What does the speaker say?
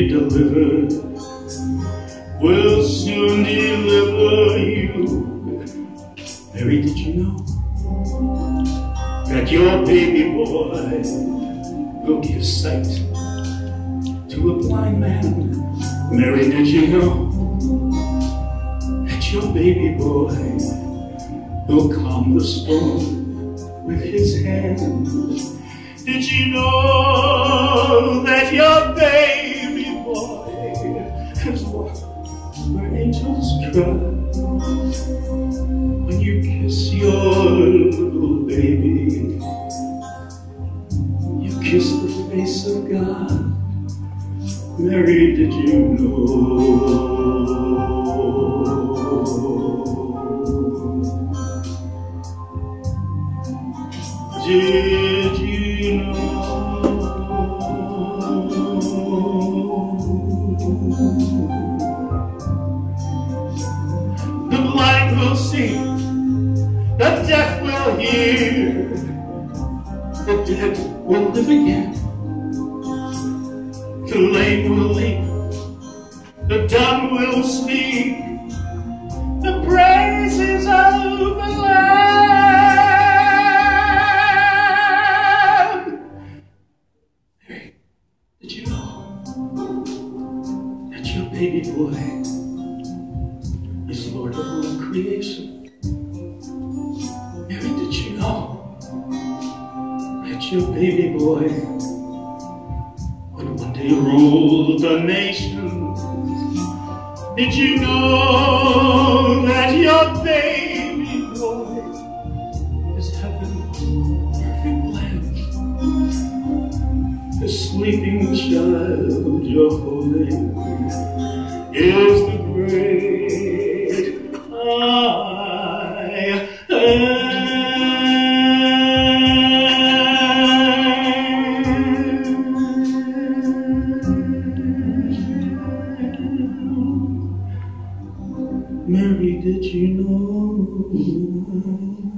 You delivered will soon deliver you. Mary, did you know that your baby boy will give sight to a blind man? Mary, did you know that your baby boy will calm the storm with his hand? Did you know that your baby angels cry when you kiss your little baby. You kiss the face of God. Mary, did you know? Did you know? The blind will see, the deaf will hear, the dead will live again. The lame will leap, the dumb will speak, the praises of the Lamb. Hey, did you know that your baby boy creation. Mary, did you know that your baby boy would one day rule the nations? Did you know that your baby boy is heaven's perfect lamb? The sleeping child, your holy, Mary, did you know?